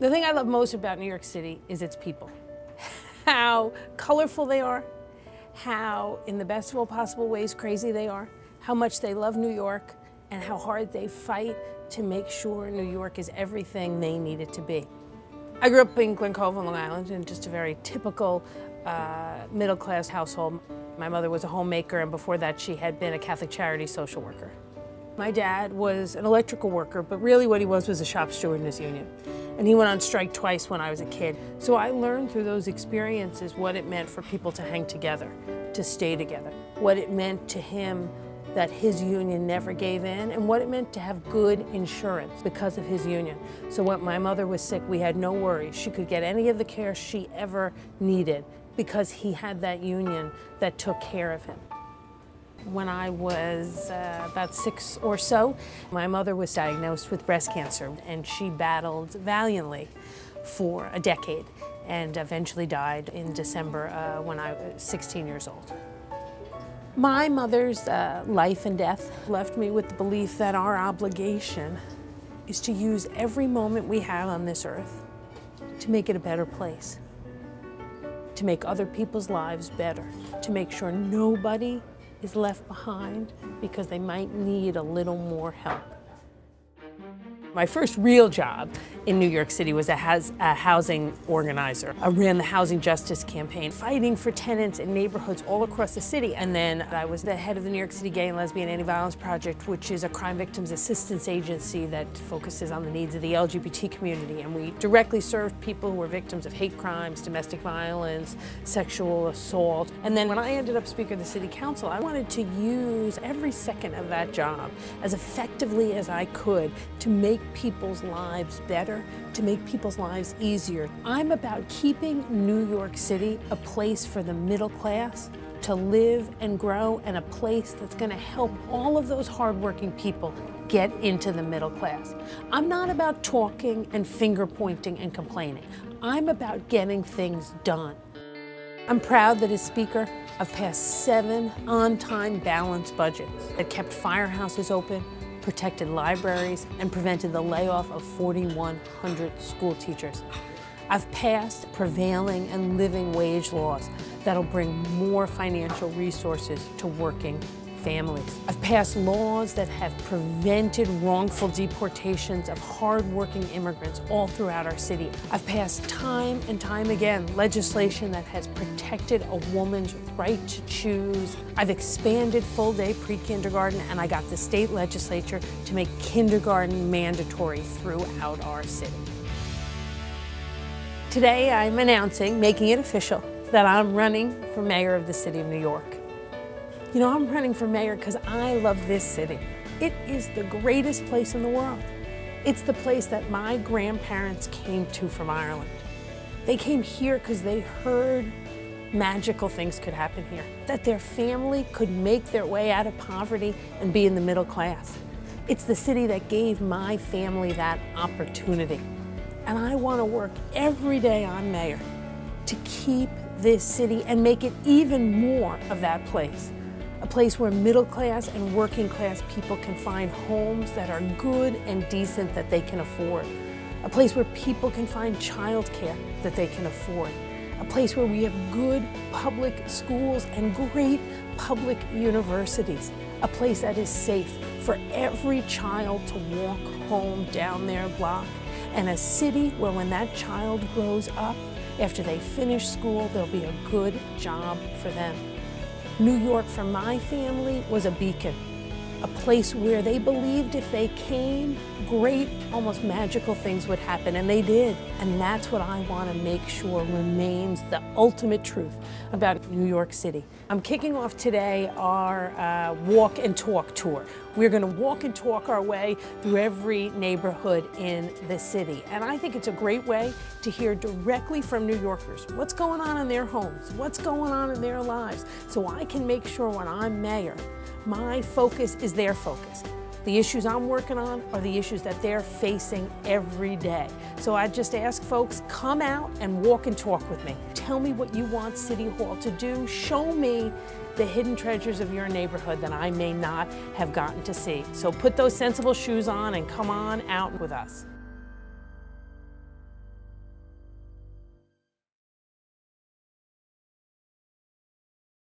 The thing I love most about New York City is its people. How colorful they are, how, in the best of all possible ways, crazy they are, how much they love New York, and how hard they fight to make sure New York is everything they need it to be. I grew up in Glen Cove on Long Island in just a very typical uh, middle class household. My mother was a homemaker, and before that, she had been a Catholic charity social worker. My dad was an electrical worker, but really what he was was a shop steward in his union. And he went on strike twice when I was a kid. So I learned through those experiences what it meant for people to hang together, to stay together, what it meant to him that his union never gave in and what it meant to have good insurance because of his union. So when my mother was sick, we had no worries. She could get any of the care she ever needed because he had that union that took care of him. When I was uh, about six or so, my mother was diagnosed with breast cancer and she battled valiantly for a decade and eventually died in December uh, when I was 16 years old. My mother's uh, life and death left me with the belief that our obligation is to use every moment we have on this earth to make it a better place, to make other people's lives better, to make sure nobody is left behind because they might need a little more help. My first real job in New York City was as a housing organizer. I ran the Housing Justice Campaign, fighting for tenants in neighborhoods all across the city. And then I was the head of the New York City Gay and Lesbian Anti-Violence Project, which is a crime victims assistance agency that focuses on the needs of the LGBT community. And we directly serve people who are victims of hate crimes, domestic violence, sexual assault. And then when I ended up Speaker of the City Council, I wanted to use every second of that job as effectively as I could to make people's lives better, to make people's lives easier. I'm about keeping New York City a place for the middle class to live and grow and a place that's going to help all of those hardworking people get into the middle class. I'm not about talking and finger pointing and complaining. I'm about getting things done. I'm proud that as Speaker, I've passed seven on-time balanced budgets that kept firehouses open, protected libraries, and prevented the layoff of 4,100 school teachers. I've passed prevailing and living wage laws that'll bring more financial resources to working families. I've passed laws that have prevented wrongful deportations of hardworking immigrants all throughout our city. I've passed time and time again legislation that has protected a woman's right to choose. I've expanded full-day pre-kindergarten and I got the state legislature to make kindergarten mandatory throughout our city. Today I'm announcing, making it official, that I'm running for mayor of the city of New York. You know, I'm running for mayor because I love this city. It is the greatest place in the world. It's the place that my grandparents came to from Ireland. They came here because they heard magical things could happen here, that their family could make their way out of poverty and be in the middle class. It's the city that gave my family that opportunity. And I want to work every day on mayor to keep this city and make it even more of that place a place where middle class and working class people can find homes that are good and decent that they can afford. A place where people can find childcare that they can afford. A place where we have good public schools and great public universities. A place that is safe for every child to walk home down their block. And a city where when that child grows up, after they finish school, there'll be a good job for them. New York for my family was a beacon, a place where they believed if they came, great, almost magical things would happen, and they did. And that's what I want to make sure remains the ultimate truth about New York City. I'm kicking off today our uh, walk and talk tour. We're going to walk and talk our way through every neighborhood in the city. And I think it's a great way to hear directly from New Yorkers what's going on in their homes, what's going on in their lives, so I can make sure when I'm mayor, my focus is their focus. The issues I'm working on are the issues that they're facing every day. So I just ask folks, come out and walk and talk with me. Tell me what you want City Hall to do. Show me the hidden treasures of your neighborhood that I may not have gotten to see. So put those sensible shoes on and come on out with us.